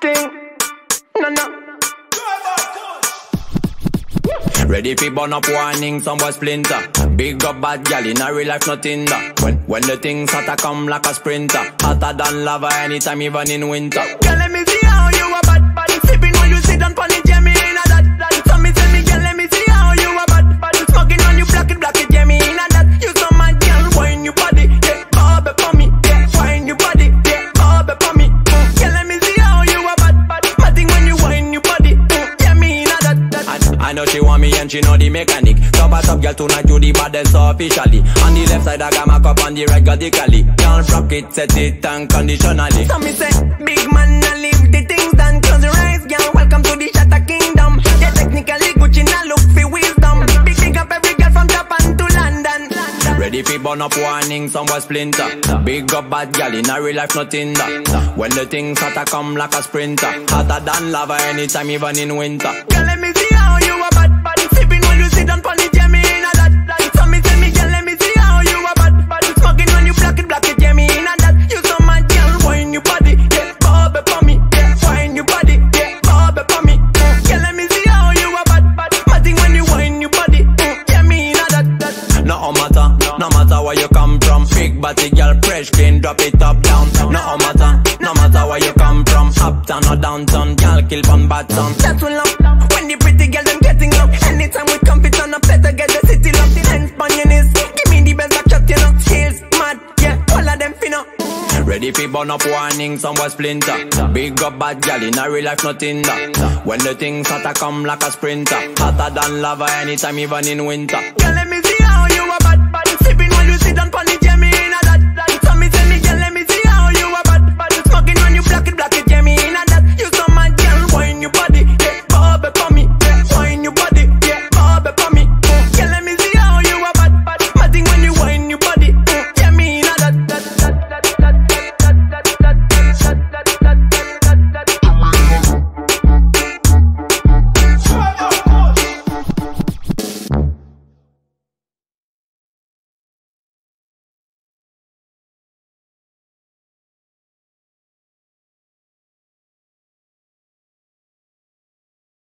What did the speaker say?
thing. No, no. Ready fi burn up warning, some boy splinter. Big up bad gal in a real life, nothing that. When when the things hotter come like a sprinter, hotter than lava anytime, even in winter. Know she want me and she know the mechanic. Top a top girl tonight you the baddest officially. On the left side I got my cup on the right got the cali. Can't rock it, set it unconditionally. So me say, big man, I leave the things done. Close your eyes, girl. Welcome to the Shatter Kingdom. Yeah, technically Gucci, now look for wisdom. Big, big up every girl from Japan to London. Ready fi burn up warning, some boy splinter. Big up bad gal in a real life, nothing that. When the things hotter come like a sprinter, hotter than lava anytime, even in winter. Girl, let me matter, no matter where you come from. Big body girl, fresh clean, drop it up down. No matter, no matter where you come from. Uptown or downtown, girl kill from Baton. That's what love. When the pretty girl them getting love. Anytime we compete on a better get the city. The hands on your knees. Give me the best back shot, you know. Skills mad, yeah. All of them finna. Ready fi burn up warning, some boy splinter. Big up bad gal in a real life, nothing that. When the things hotter come like a sprinter, hotter than lava anytime, even in winter.